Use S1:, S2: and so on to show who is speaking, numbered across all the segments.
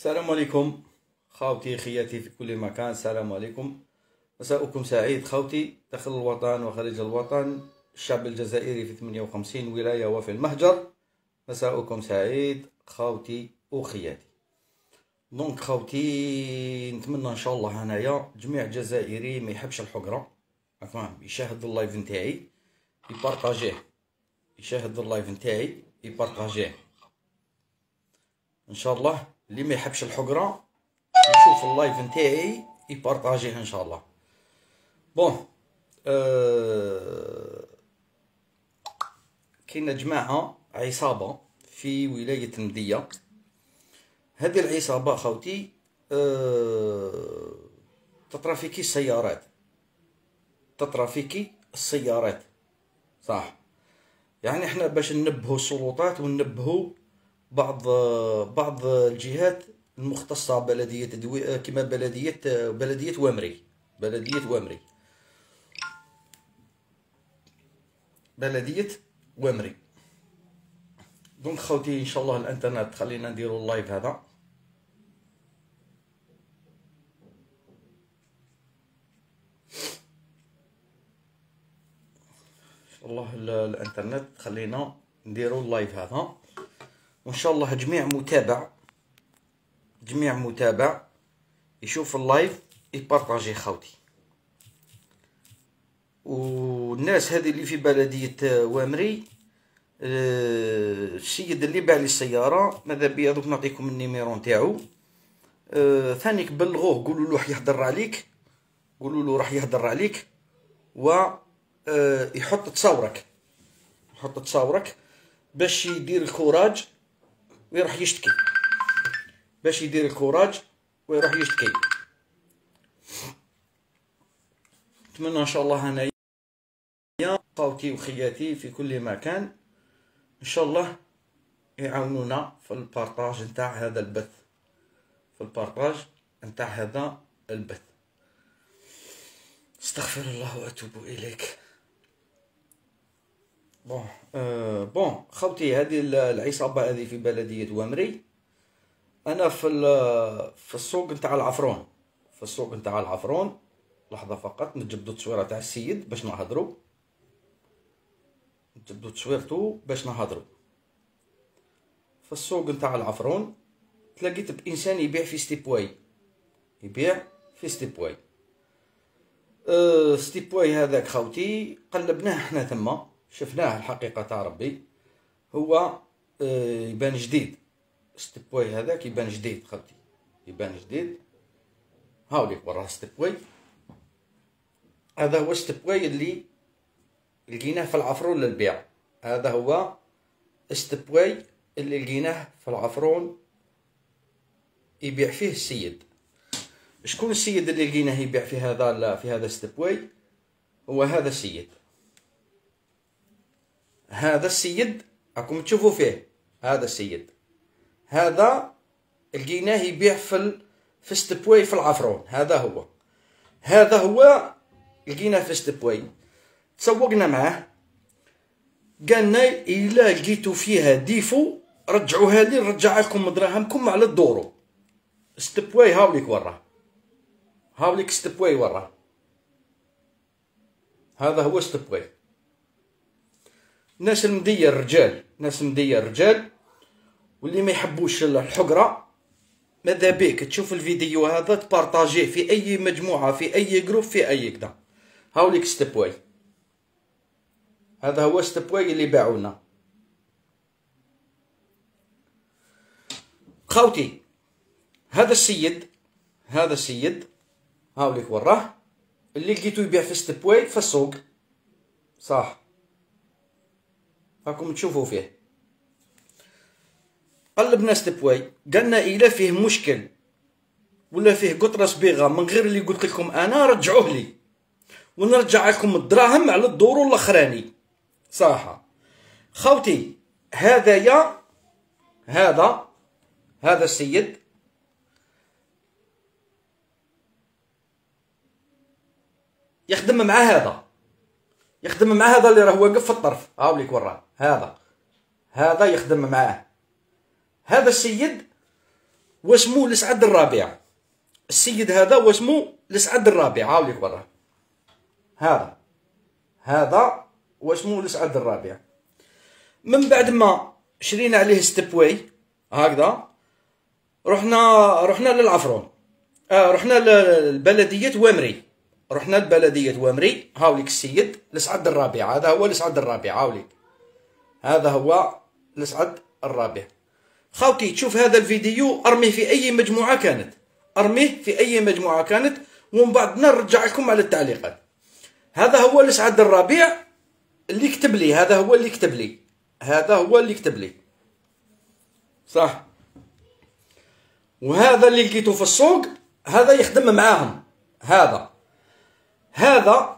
S1: السلام عليكم. خاوتي خياتي في كل مكان. السلام عليكم. مساؤكم سعيد. خوتي داخل الوطن وخارج الوطن. الشعب الجزائري في 58 ولاية وفي المهجر. مساؤكم سعيد. خوتي وخياتي. donc خوتي نتمنى إن شاء الله هنايا جميع جزائري ما يحبش الحقرة. فاهم يشاهد ال live نتاعي يبارطاجيه. يشاهد ال live نتاعي يبارطاجيه. إن شاء الله اللي ما يحبش الحقرة يشوف ال live نتاعي يبارطاجيه إن شاء الله. bon أه... كاين جماعة عصابة في ولاية المدية هذه العصابة خوتي أه... تترافيكي السيارات. تترافيكي السيارات. صح. يعني إحنا باش ننبهوا السلطات وننبهوا بعض بعض الجهات المختصة بلدية دوي كما بلدية بلدية وامري بلدية وامري. بلدية وامري. donc خوتي إن شاء الله الانترنت خلينا نديرو ال live هذا. الله الإنترنت خلينا نديرو ال live هذا. وان شاء الله جميع متابع جميع متابع يشوف ال live يبارطاجي خاوتي والناس هذه اللي في بلدية وامري آه، السيد اللي باع لي السيارة ماذا بيا؟ دوك نعطيكم ال numéro نتاعو آه، ثانيك بلغوه قولوا له راح يهدر عليك. قولوا له راح يهدر عليك. و آه، يحط تصاورك. يحط تصاورك باش يدير الكوراج ويروح يشتكي. باش يدير الكوراج ويروح يشتكي. نتمنى إن شاء الله أنايا خوتي وخياتي في كل مكان. إن شاء الله يعاونونا في البارطاج نتاع هذا البث. في البارطاج نتاع هذا البث. استغفر الله وأتوب إليك. بون أه بون خوتي هذه العصابة هذه في بلدية وامري. أنا في في السوق نتاع العفرون. في السوق نتاع العفرون. لحظة فقط نجبدو التصويره تاع السيد باش نهضرو. نجبدو تصويرتو باش نهضرو. في السوق نتاع العفرون تلاقيت بإنسان يبيع في Stepway. يبيع في Stepway. أه Stepway هذاك خوتي قلبناه حنا تما. شفناه الحقيقة تاع ربي. هو أه يبان جديد. Stepway هذاك يبان جديد خوتي يبان جديد. هاوليك برا Stepway هذا هو Stepway اللي لقيناه في العفرون للبيع. هذا هو Stepway اللي لقيناه في العفرون يبيع فيه السيد. شكون السيد اللي لقيناه يبيع في هذا في هذا Stepway هو هذا السيد. هذا السيد راكم تشوفوا فيه هذا السيد. هذا لقيناه يبيع في في Stepway في العفرون هذا هو. هذا هو لقيناه في ستبوي تسوقنا معاه. قالنا إلا لقيتو فيها ديفو رجعوها لي نرجع لكم دراهمكم على الدورو. ستبوي هاوليك وراه هاوليك ستبوي وراه هذا هو ستبوي ناس المدية الرجال ناس المدية الرجال واللي ما يحبوش الحقرة ماذا بيك تشوف الفيديو هذا تبارطاجيه في أي مجموعة في أي groupe في أي كدا. هاوليك Stepway هذا هو Stepway اللي باعونا. خوتي هذا السيد هذا السيد هاوليك وراه اللي لقيتو يبيع في Stepway في السوق. صح. راكم تشوفوا فيه. قلبنا ستبواي قالنا إلا فيه مشكل ولا فيه قطرة صبيغة من غير اللي قلت لكم أنا رجعوه لي. ونرجع لكم الدراهم على الدور الأخراني. صح خوتي هذا يا هذا هذا السيد. يخدم مع هذا. يخدم مع هذا اللي راه واقف في الطرف. هاوليك وراه هذا. هذا يخدم معاه. هذا السيد واسمو لسعد الرابع. السيد هذا واسمو لسعد الرابع. هاوليك برا هذا. هذا واسمو لسعد الرابع. من بعد ما شرينا عليه ستبوي هكذا رحنا رحنا للعفرون. آه رحنا لبلدية وامري. رحنا لبلدية وامري هاوليك السيد لسعد الرابع هذا هو لسعد الرابع هاوليك هذا هو لسعد الرابع. خاوتي تشوف هذا الفيديو أرميه في أي مجموعة كانت. أرميه في أي مجموعة كانت ومن بعد نرجع لكم على التعليقات. هذا هو لسعد الربيع اللي كتب لي هذا هو اللي كتب لي. هذا هو اللي كتب لي. صح. وهذا اللي لقيته في السوق هذا يخدم معاهم. هذا. هذا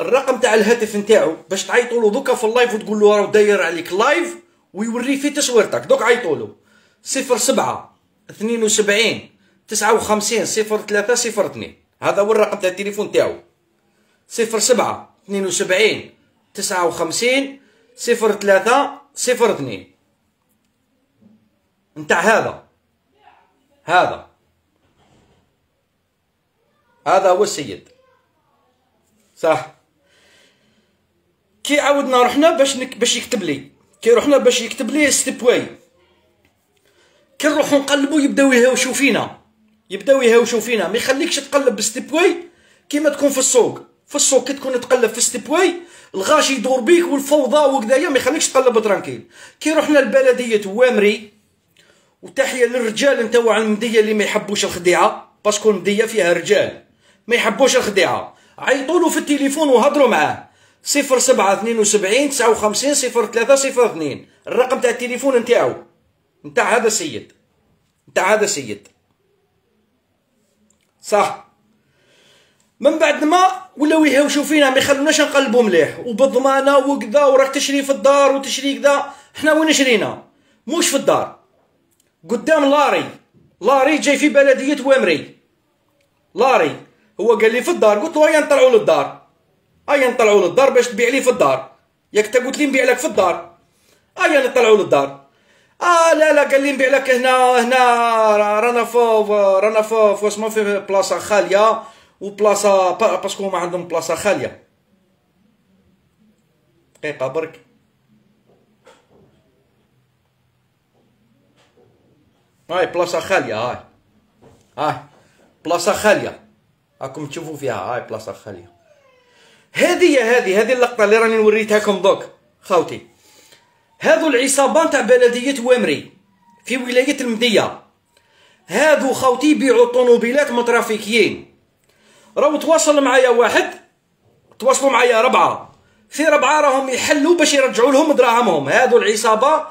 S1: الرقم تاع الهاتف نتاعو باش تعيطوا له دوكا في ال live وتقول له راه داير عليك live ويوري في تصويرتك. دوك عيطوا له صفر سبعة اثنين وسبعين تسعة وخمسين صفر ثلاثة صفر اثنين. هذا هو الرقم تاع التليفون تاعو. صفر سبعة اثنين وسبعين تسعة وخمسين صفر ثلاثة صفر اثنين. نتاع هذا. هذا. هذا هو السيد. صح. كي عاودنا رحنا باش نك باش يكتب لي. كي رحنا باش يكتب لي Stepway كي نروحو نقلبو يبداو يهاوشو فينا. يبداو يهاوشو فينا. ما يخليكش تقلب ب Stepway كيما تكون في السوق. في السوق كي تكون تقلب في Stepway الغاشي يدور بيك والفوضى وكذايا ما يخليكش تقلب tranquille. كي رحنا لبلديه وامري وتحية للرجال نتاع المدية اللي ما يحبوش الخديعة باسكو المدية فيها رجال. ما يحبوش الخديعة. عيطوا له في التليفون وهضروا معاه. صفر سبعة اثنين وسبعين تسعة وخمسين صفر ثلاثة صفر اثنين. الرقم تاع التليفون نتاعو. نتاع هذا السيد. نتاع هذا السيد. صح. من بعد ما ولاو يهوشوا فينا ما يخلوناش نقلبوا مليح. وبضمانه وكذا وراك تشري في الدار وتشري كذا. حنا وين شرينا؟ موش في الدار. قدام لاري. لاري جاي في بلدية وامري. l'arrêt. هو قال لي في الدار قلت له هيا نطلعوا للدار؟ هيا نطلعوا للدار باش تبيع لي في الدار؟ ياك انت قلت لي نبيع لك في الدار. هيا نطلعوا للدار؟ آه لا لا قال لي نبيع لك هنا هنا رانا في رانا في في اسمه في بلاصة خالية وبلاصه parce que هما عندهم بلاصة خالية. دقيقة برك. هاي بلاصة خالية هاي. هاي بلاصة خالية. راكم تشوفوا فيها؟ هاي بلاصة خاليه هذه هذه هذه اللقطة اللي راني وريتها لكم دوك خاوتي هذو العصابه تاع بلدية وامري في ولاية المديه هذو خاوتي يبيعوا طوموبيلات مترافيكيين. راهو تواصل معايا واحد تواصلوا معايا ربعة. في ربعة راهم يحلوا باش يرجعوا لهم دراهمهم. هذو العصابة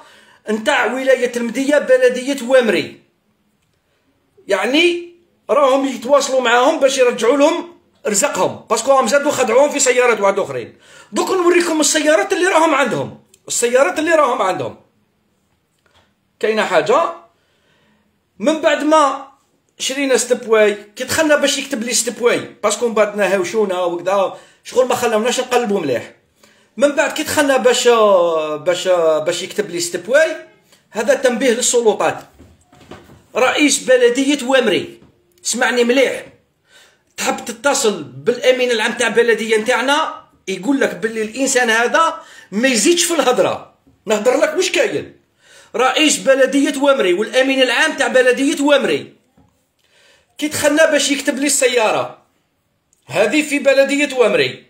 S1: نتاع ولاية المديه بلدية وامري يعني راهم يتواصلوا معاهم باش يرجعوا لهم رزقهم. باسكو راهم زادوا خدعوهم في سيارات واحد آخرين. دوك نوريكم السيارات اللي راهم عندهم. السيارات اللي راهم عندهم. كاينة حاجة؟ من بعد ما شرينا Stepway كي دخلنا باش يكتب لي Stepway parce que من بعد نهاوشونا وكذا شغل ما خلاوناش نقلبوا مليح. من بعد كي دخلنا باش باش باش يكتب لي Stepway هذا تنبيه للسلطات. رئيس بلدية وامري. اسمعني مليح. تحب تتصل بالأمين العام تاع البلديه نتاعنا؟ يقول لك باللي الإنسان هذا ما يزيدش في الهضرة. نهضر لك واش كاين؟ رئيس بلدية وامري والأمين العام تاع بلدية وامري كي دخلنا باش يكتب لي السيارة. هذه في بلدية وامري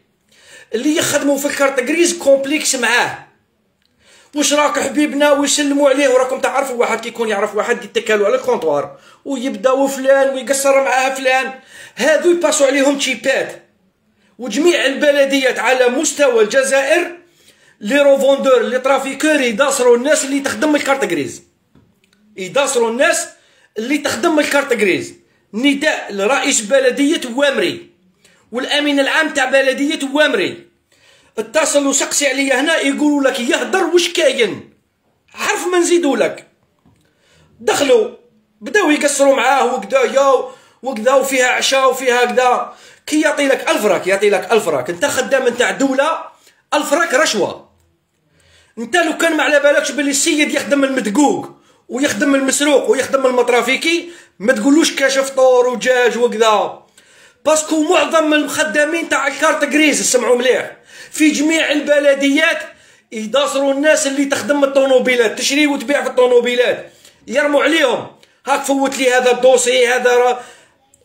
S1: اللي يخدموا في ال carte grise complices معاه. واش راك حبيبنا ويسلموا عليه وراكم تعرفوا واحد كيكون يعرف واحد يتكالوا على ال comptoir ويبداو فلان ويقصر معاه فلان. هادو يباسوا عليهم تشيبات وجميع البلديات على مستوى الجزائر les revendeurs les trafiqueurs يداصروا الناس اللي تخدم ال carte grise. يداصروا الناس اللي تخدم ال carte grise. نداء لرئيس بلدية وامري. والأمين العام تاع بلدية وامري. اتصل وسقسي عليا هنا يقولوا لك يهدر واش كاين؟ حرف ما نزيدوا لك. دخلوا بداو يقصروا معاه وكذا يا وكذا وفيها عشاء وفيها كذا كي يعطي لك ألف راك يعطي لك ألف راك. انت خدام نتاع دولة ألف راك رشوة. انت لو كان ما على بالكش باللي السيد يخدم المدقوق ويخدم المسروق ويخدم المطرافيكي ما تقولوش كشف طور ودجاج وكذا parce que معظم المخدمين تاع ال carte grise سمعوا مليح. في جميع البلديات يداصروا الناس اللي تخدم الطوموبيلات تشري وتبيع في الطوموبيلات يرموا عليهم. هاك فوت لي هذا ال dossier هذا را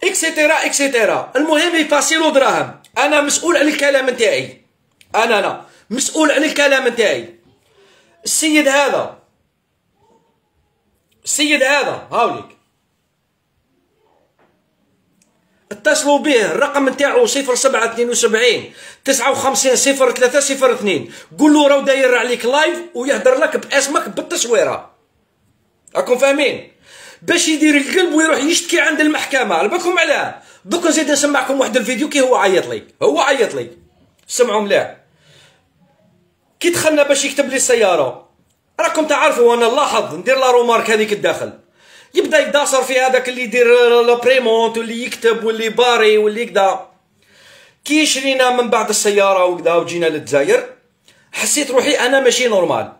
S1: et cetera et cetera المهم يباسيلو دراهم. أنا مسؤول على الكلام نتاعي. أنا أنا مسؤول على الكلام نتاعي. السيد هذا السيد هذا هاوليك. اتصلوا به الرقم نتاعو صفر سبعة اثنين وسبعين تسعة وخمسين صفر ثلاثة صفر اثنين. قول له راهو داير عليك live ويهدر لك باسمك بالتصويرة. راكم فاهمين؟ باش يدير القلب ويروح يشتكي عند المحكمة. على بالكم علاه دوك نزيد نسمعكم واحد الفيديو كي هو عيط لي هو عيط لي سمعوا مليح. كي دخلنا باش يكتب لي السيارة. راكم تعرفوا أنا نلاحظ ندير la remarque هذيك الداخل. يبدأ يداصر في هذاك اللي يدير l'empreinte واللي يكتب واللي باري واللي كدا. كي شرينا من بعد السيارة وكذا وجينا للجزائر حسيت روحي أنا ماشي normal.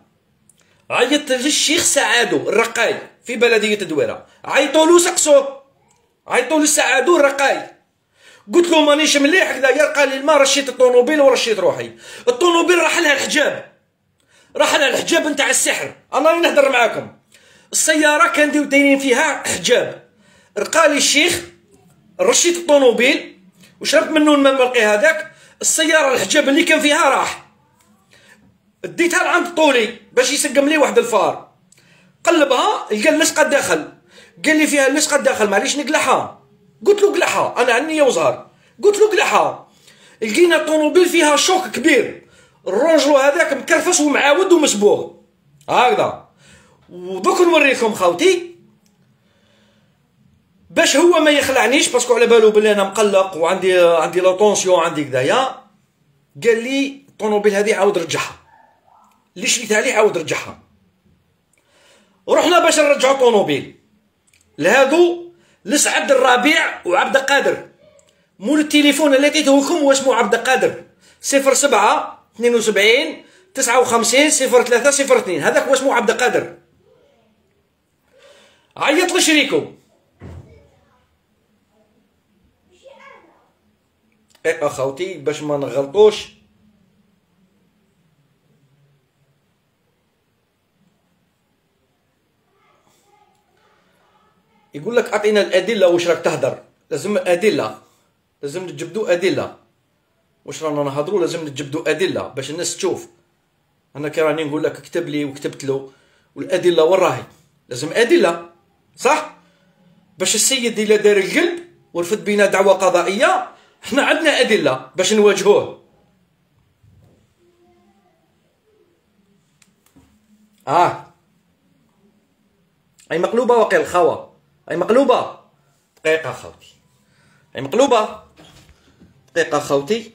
S1: عيطت للشيخ سعادو الرقاي في بلدية دويرة. عيطوا له سقسوه عيطوا للسعادو الرقاي. قلت له مانيش مليح كذا يا قال لي ما رشيت الطوموبيل ورشيت روحي. الطوموبيل راح لها الحجاب. راح لها الحجاب نتاع السحر. أنا راني نهضر معاكم. السيارة كان دايرين فيها حجاب. رقالي الشيخ رشيت الطوموبيل وشربت منه الماء المرقي هذاك. السيارة الحجاب اللي كان فيها راح. ديتها لعند طولي باش يسقم لي واحد الفار. قلبها لقى اللصقة داخل. قال لي فيها اللصقة داخل معليش نقلعها. قلت له قلعها أنا عني وزهر. قلت له قلعها. لقينا الطوموبيل فيها شوك كبير. الرونجلو هذاك مكرفس ومعاود ومسبوغ. هكذا. ودوك نوريكم خاوتي باش هو ما يخلعنيش parce que على بالو بلي أنا مقلق وعندي عندي la tension عندي كدايا قال لي الطوموبيل هذه عاود رجعها. اللي شريتها لي عاود رجعها. رحنا باش نرجعو الطوموبيل لهادو لسعد الربيع وعبد القادر. مول التليفون اللي عطيته لكم هو اسمه عبد القادر. صفر سبعة اثنين وسبعين تسعة وخمسين صفر ثلاثة صفر اثنين. هذاك هو اسمه عبد القادر. عيط لشريكو إيه اخوتي باش ما نغلطوش يقول لك اعطينا الادله واش راك تهدر لازم ادله لازم نجبدو ادله واش رانا نهضروا لازم نجبدو ادله باش الناس تشوف أنا كي راني نقول لك اكتب لي وكتبت له والادله وين راهي لازم ادله صح؟ باش السيد إلا دار القلب ورفد بينا دعوة قضائية حنا عندنا أدلة باش نواجهوه. آه. أي مقلوبة وقيل الخوا أي مقلوبة؟ دقيقة خوتي. أي مقلوبة؟ دقيقة خوتي.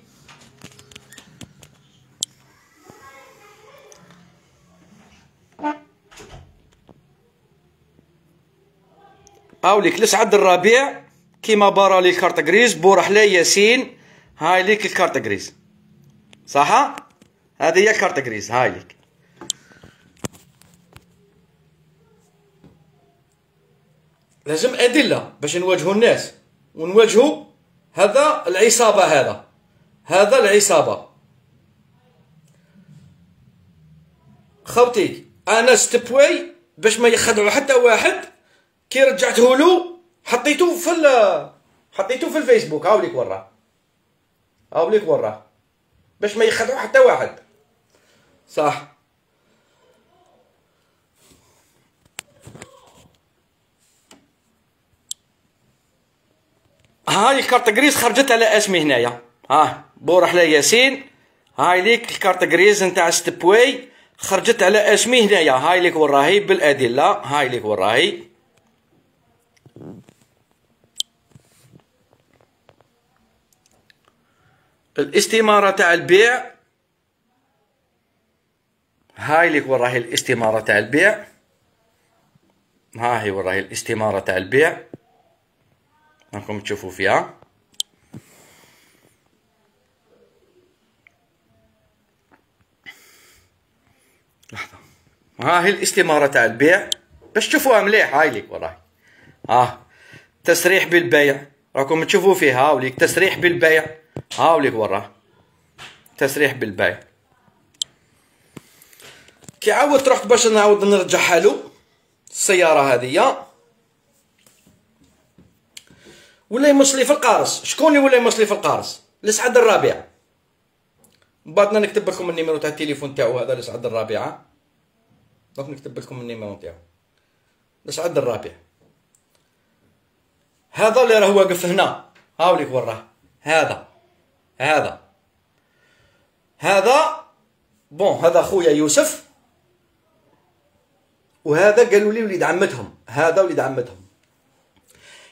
S1: هاوليك لسعد الربيع؟ كيما بارا لي الكارت غريز بورحلة ياسين. هاي ليك الكارت غريز. صح؟ هذه هي الكارت غريز. هاي ليك. لازم أدلة باش نواجهوا الناس. ونواجهوا هذا العصابة هذا. هذا العصابة. خوتي أنا ستبوي باش ما يخدعوا حتى واحد. كي رجعته له حطيته في حطيته في الفيسبوك. هاوليك وراه. هاوليك وراه. باش ما يخدعوا حتى واحد. صح. هاي الكارت غريز خرجت على اسمي هنايا. ها بورحلة ياسين. هاي ليك الكارت غريز نتاع ستبوي. خرجت على اسمي هنايا. هاي ليك وراهي بالأدلة. هاي ليك وراهي. الاستمارة تاع البيع هاي ليك وراهي الاستمارة تاع البيع. ها هي وراهي الاستمارة تاع البيع. راكم تشوفوا فيها. لحظة. ها هي الاستمارة تاع البيع. باش تشوفوها مليح هاي ليك وراي ها تسريح بالبيع. راكم تشوفوا فيه هاوليك تسريح بالبيع. هاوليك وراه. تسريح بالبيع كي عاودت رحت باش نعاود نرجعها له السيارة هذيا ولا يمصلي في القارص. شكون اللي ولا يمصلي في القارص؟ لسعد الرابع. بعدنا نكتب لكم ال numéro تاع التليفون تاعو هذا لسعد الرابعة donc نكتب لكم ال numéro تاعو. لسعد الرابع. هذا اللي راه واقف هنا. هاوليك وراه. هذا. هذا. هذا بون هذا خويا يوسف. وهذا قالوا لي وليد عمتهم. هذا وليد عمتهم.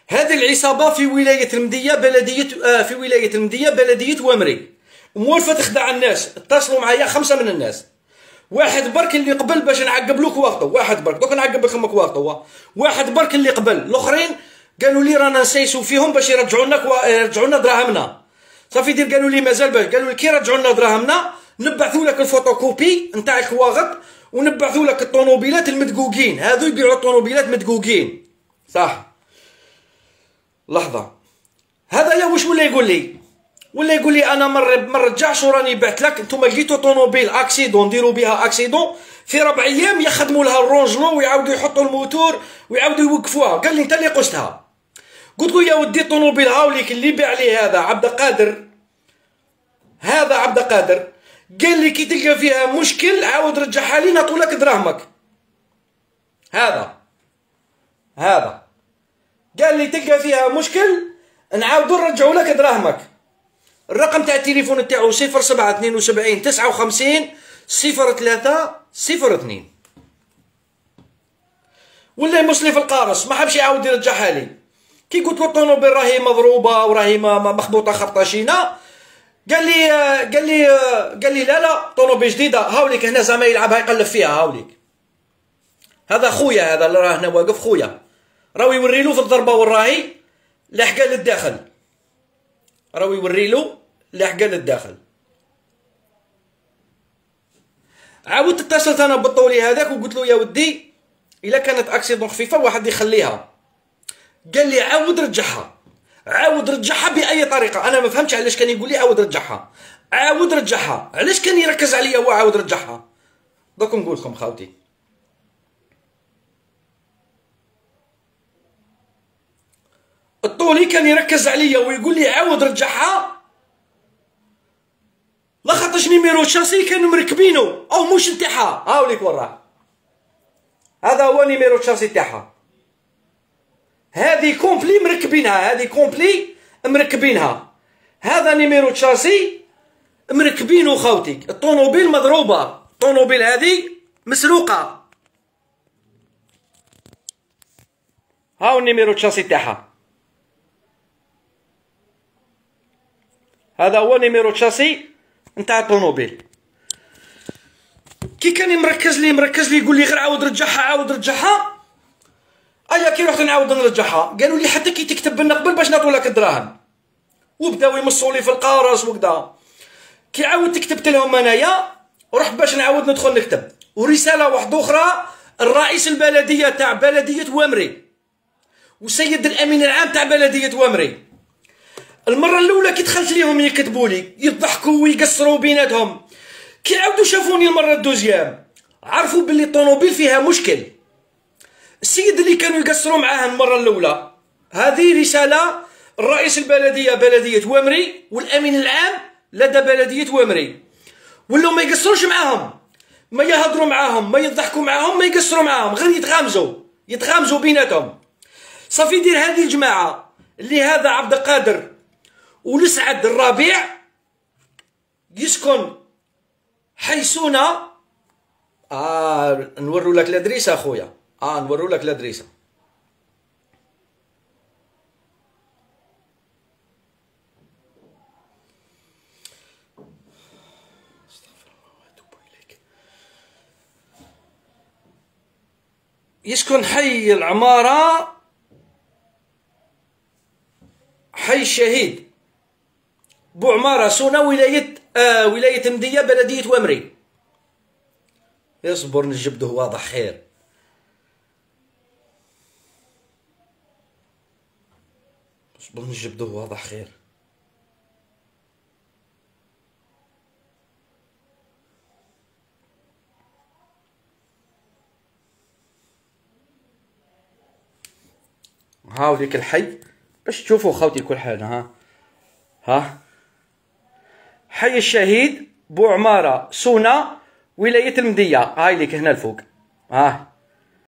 S1: هذه العصابة في ولاية المدية بلدية آه في ولاية المدية بلدية وامري مولفة تخدع الناس. اتصلوا معايا خمسة من الناس. واحد برك اللي قبل باش نعقب لك وقته واحد برك. دوك نعقب لكم وقته واحد برك اللي قبل. الأخرين قالوا لي رانا نسيسو فيهم باش يرجعوا لنا يرجعوا لنا دراهمنا. صافي دير قالوا لي مازال باش قالوا لي كي يرجعوا لنا دراهمنا نبعثوا لك الفوتوكوبي نتاع الكواغط ونبعثوا لك الطوموبيلات المدقوقين. هذو يبيعوا الطوموبيلات مدقوقين. صح. لحظة. هذا يا واش ولا يقول لي؟ ولا يقول لي أنا ما رجعش وراني بعت لك. أنتم لقيتوا طوموبيل accident ديروا بها accident. في ربع أيام يخدموا لها ال longeron ويعاودوا يحطوا الموتور ويعاودوا يوقفوها. قال لي أنت اللي قشتها قلت له يا ودي الطوموبيل هاوليك اللي باع لي هذا عبد القادر هذا عبد القادر قال لي كي تلقى فيها مشكل عاود رجعها لي نعطوا لك دراهمك. هذا. هذا. قال لي تلقى فيها مشكل نعاودوا نرجعوا لك دراهمك. الرقم تاع التليفون تاعو صفر سبعة اثنين وسبعين تسعة وخمسين صفر ثلاثة صفر اثنين. ولا يمصلي في القارص ما حبش يعاود يرجعها لي. كي قلت له الطوموبيل راهي مضروبة وراهي مخبوطة خبطه قال لي قال لي قال لي لا لا طوموبيل جديدة هاوليك هنا زعما يلعبها يقلب فيها هاوليك. هذا خويا هذا اللي راه هنا واقف خويا. راهو يوري له في الضربة والراهي لحقة للداخل. راهو يوري له لحقة للداخل. عاودت اتصلت أنا بالطولي هذاك وقلت له يا ودي إلا كانت أكسيدون خفيفة واحد يخليها. قال لي عاود رجعها. عاود رجعها بأي طريقة. أنا ما فهمتش علاش كان يقول لي عاود رجعها. عاود رجعها. علاش كان يركز عليا هو عاود رجعها؟ دوك نقول لكم خاوتي. الطولي كان يركز عليا ويقول لي عاود رجعها. لاخاطرش numéro châssis كانوا مركبينه أو مش نتاعها. هاوليك وراه. هذا هو numéro châssis تاعها. هذه complet مركبينها هذه complet مركبينها. هذا numéro châssis مركبينو خوتي الطوموبيل مضروبة. الطوموبيل هذه مسروقة. هاو ال numéro châssis تاعها. هذا هو numéro châssis نتاع الطوموبيل. كي كان مركز لي مركز لي يقول لي غير عاود رجعها عاود رجعها. أيا كي رحت نعاود نرجعها؟ قالوا لي حتى كي تكتب لنا قبل باش نعطوا لك الدراهم. وبداو يمصوا لي في القارص وكذا كي عاودت كتبت لهم أنايا ورحت باش نعاود ندخل نكتب. ورسالة واحدة أخرى الرئيس البلدية تاع بلدية وامري. وسيد الأمين العام تاع بلدية وامري. المرة الأولى كي دخلت ليهم يكتبوا لي يضحكوا ويقصروا بيناتهم. كي عاودوا شافوني المرة الدوزيام عرفوا باللي الطوموبيل فيها مشكل. السيد اللي كانوا يقصروا معاه المرة الأولى. هذه رسالة الرئيس البلدية بلدية وامري والأمين العام لدى بلدية وامري ولاو ما يقصروش معاهم ما يهضروا معاهم ما يضحكوا معاهم ما يقصروا معاهم غير يتغامزوا يتغامزوا بيناتهم. صافي دير هذه الجماعة اللي هذا عبد القادر ولسعد الربيع يسكن حيسونا آه نورو لك الأدريس أخويا. آه نورو لك الادريسه يسكن حي العمارة حي الشهيد. بو عمارة سونا ولاية آه ولاية مدية بلدية وامري. اصبر نجبده واضح خير. اصبر نجبدوه واضح خير. هاو ديك الحي؟ باش تشوفوا خوتي كل حاجة ها؟ ها؟ حي الشهيد بو عماره سونا ولاية المديه هاي ليك هنا الفوق ها؟